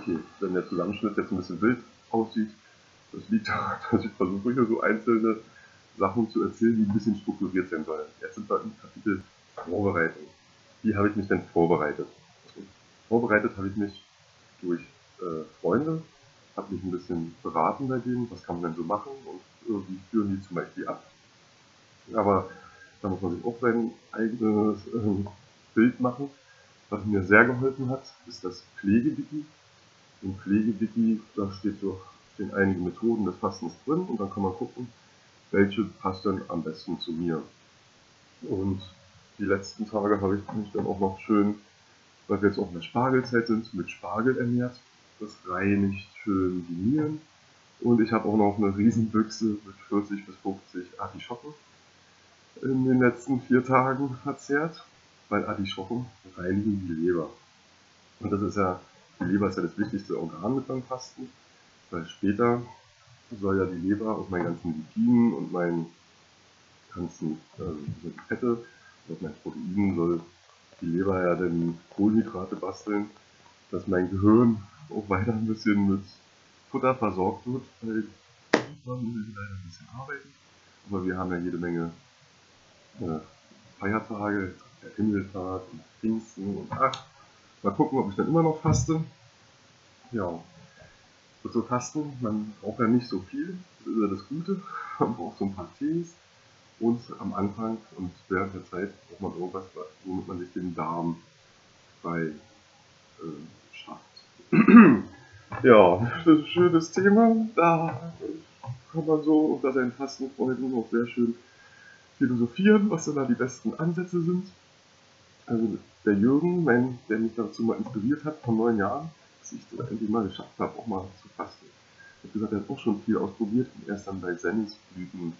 Okay, wenn der Zusammenschnitt jetzt ein bisschen wild aussieht, das liegt daran, dass ich versuche, hier so einzelne Sachen zu erzählen, die ein bisschen strukturiert sein sollen. Jetzt sind wir im Kapitel Vorbereitung. Wie habe ich mich denn vorbereitet? Vorbereitet habe ich mich durch äh, Freunde, habe mich ein bisschen beraten bei denen, was kann man denn so machen und äh, wie führen die zum Beispiel ab. Aber da muss man sich auch sein eigenes äh, Bild machen. Was mir sehr geholfen hat, ist das Pflegewiki. Im Pflegewiki, da steht so, stehen einige Methoden des Fastens drin und dann kann man gucken, welche passt denn am besten zu mir. Und die letzten Tage habe ich mich dann auch noch schön, weil wir jetzt auch in der Spargelzeit sind, mit Spargel ernährt. Das reinigt schön die Nieren. Und ich habe auch noch eine Riesenbüchse mit 40 bis 50 Artischocken in den letzten vier Tagen verzehrt, weil Artischocken reinigen die Leber. Und das ist ja, die Leber ist ja das wichtigste Organ mit beim Fasten, weil später soll ja die Leber aus meinen ganzen Lipiden und meinen ganzen äh, Fette, aus meinen Proteinen soll die Leber ja dann Kohlenhydrate basteln, dass mein Gehirn auch weiter ein bisschen mit Futter versorgt wird, weil die leider ein bisschen arbeiten. Aber wir haben ja jede Menge äh, Feiertage, der Himmelfahrt und Pfingsten und ach, mal gucken, ob ich dann immer noch faste. Ja, und so Fasten, man braucht ja nicht so viel, das ist ja das Gute, man braucht so ein paar Tees und am Anfang und während der Zeit braucht man irgendwas, womit man sich den Darm frei äh, schafft. ja, das ist ein schönes Thema, da kann man so unter seinen Fastenfreunden auch sehr schön philosophieren, was denn da die besten Ansätze sind. Also der Jürgen, mein, der mich dazu mal inspiriert hat vor neun Jahren, dass ich das endlich mal geschafft habe, auch mal zu fasten. Ich habe gesagt, er hat auch schon viel ausprobiert und er ist dann bei Sennisblüten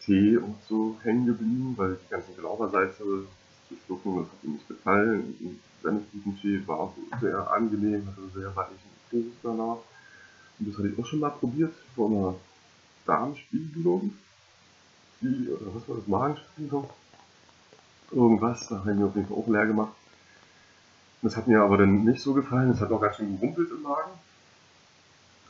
Tee und so hängen geblieben, weil die ganzen Glaubersalze zu schlucken, das hat ihm nicht gefallen. Sennisblütentee war auch sehr angenehm, hatte sehr weichen Fuß danach. Und das hatte ich auch schon mal probiert vor einer Darmspiegelung die, oder was war das, Magenspiegelung? Irgendwas, da habe ich mir auf jeden Fall auch leer gemacht. Das hat mir aber dann nicht so gefallen, es hat auch ganz schön gerumpelt im Magen.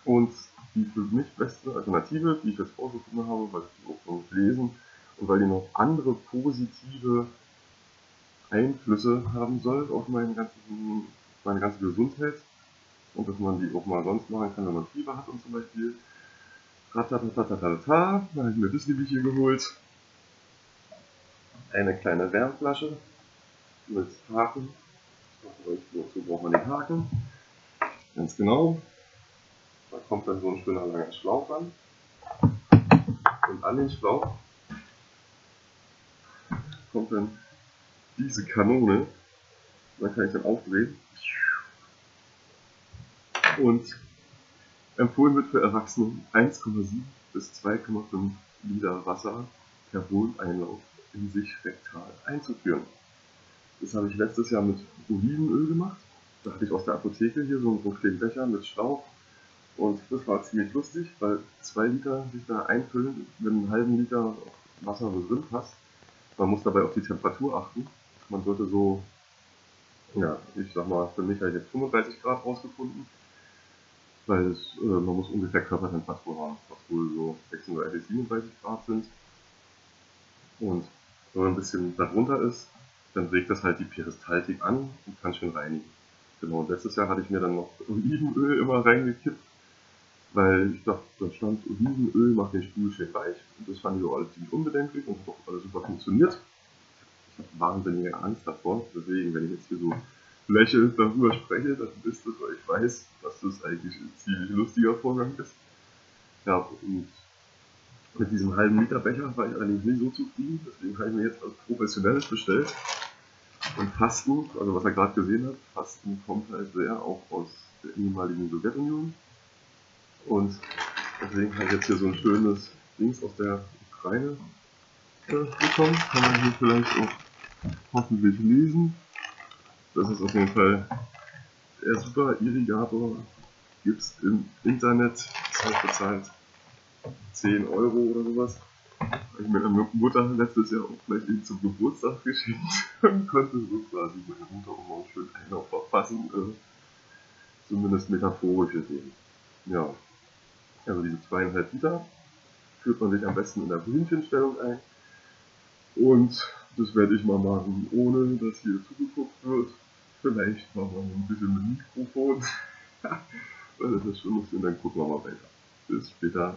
Und die für mich beste Alternative, die ich jetzt rausgefunden habe, weil ich die auch noch lesen und weil die noch andere positive Einflüsse haben soll auf meine ganze, meine ganze Gesundheit und dass man die auch mal sonst machen kann, wenn man Fieber hat und zum Beispiel Ratatatata, da habe ich mir hier geholt. Eine kleine Wärmflasche mit Haken. Wozu braucht man den Haken? Ganz genau. Da kommt dann so ein schöner langer Schlauch an. Und an den Schlauch kommt dann diese Kanone. Da kann ich dann aufdrehen. Und Empfohlen wird für Erwachsene 1,7 bis 2,5 Liter Wasser per Wohneinlauf in sich rektal einzuführen. Das habe ich letztes Jahr mit Olivenöl gemacht. Da hatte ich aus der Apotheke hier so einen kleinen Becher mit Schlauch. Und das war ziemlich lustig, weil 2 Liter sich da einfüllen, wenn einen halben Liter Wasser so drin passt. Man muss dabei auf die Temperatur achten. Man sollte so, ja, ich sag mal, für mich habe ich jetzt 35 Grad rausgefunden weil es, äh, man muss ungefähr Körpertemperatur haben, was wohl so 36, 37 Grad sind. Und wenn man ein bisschen darunter ist, dann regt das halt die Peristaltik an und kann schön reinigen. Genau, und letztes Jahr hatte ich mir dann noch Olivenöl immer reingekippt, weil ich dachte, da stand Olivenöl macht den Stuhl schön weich. Und das fand ich auch alles ziemlich unbedenklich und hat auch alles super funktioniert. Ich habe wahnsinnige Angst davor, deswegen, wenn ich jetzt hier so lächelnd darüber spreche, dann ist das, weil ich weiß, dass das eigentlich ein ziemlich lustiger Vorgang ist. Ja, und mit diesem halben Liter Becher war ich allerdings nicht so zufrieden, deswegen habe ich mir jetzt was Professionelles bestellt. Und Fasten, also was er gerade gesehen hat, Fasten kommt halt sehr auch aus der ehemaligen Sowjetunion. Und deswegen habe ich jetzt hier so ein schönes Dings aus der Ukraine äh, bekommen. Kann man hier vielleicht auch hoffentlich lesen. Das ist auf jeden Fall der super Irrigator. Gibt es im Internet. Das heißt bezahlt 10 Euro oder sowas. Habe ich meiner Mutter letztes Jahr auch gleich eben zum Geburtstag geschenkt und konnte so quasi meine Mutter auch mal schön Einlauf verfassen. Äh, zumindest metaphorisch gesehen. Ja, also diese zweieinhalb Liter führt man sich am besten in der Hühnchenstellung ein. Und das werde ich mal machen, ohne dass hier zugeguckt wird. Vielleicht machen wir ein bisschen mit Mikrofon. Weil das ist schon lustig und dann gucken wir mal weiter. Bis später.